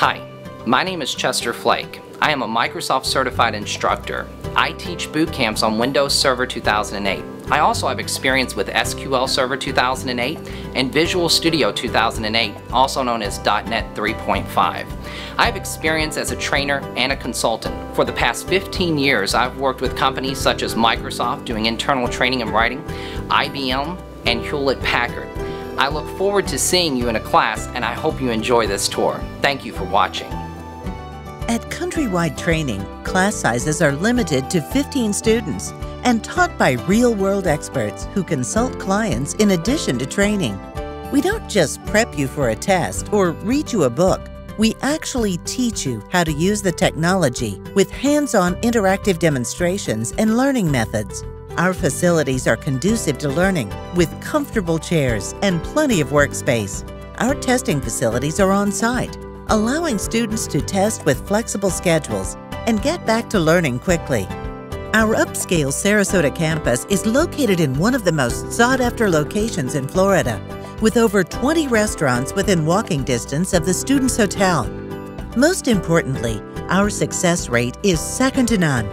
Hi, my name is Chester Flake. I am a Microsoft certified instructor. I teach boot camps on Windows Server 2008. I also have experience with SQL Server 2008 and Visual Studio 2008, also known as .NET 3.5. I have experience as a trainer and a consultant. For the past 15 years, I've worked with companies such as Microsoft doing internal training and writing, IBM, and Hewlett Packard. I look forward to seeing you in a class and I hope you enjoy this tour. Thank you for watching. At Countrywide Training, class sizes are limited to 15 students and taught by real world experts who consult clients in addition to training. We don't just prep you for a test or read you a book. We actually teach you how to use the technology with hands on interactive demonstrations and learning methods. Our facilities are conducive to learning with comfortable chairs and plenty of workspace. Our testing facilities are on site, allowing students to test with flexible schedules and get back to learning quickly. Our upscale Sarasota campus is located in one of the most sought after locations in Florida, with over 20 restaurants within walking distance of the Students Hotel. Most importantly, our success rate is second to none.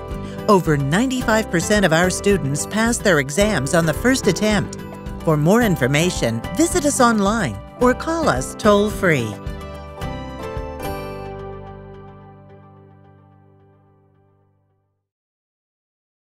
Over 95% of our students pass their exams on the first attempt. For more information, visit us online or call us toll free.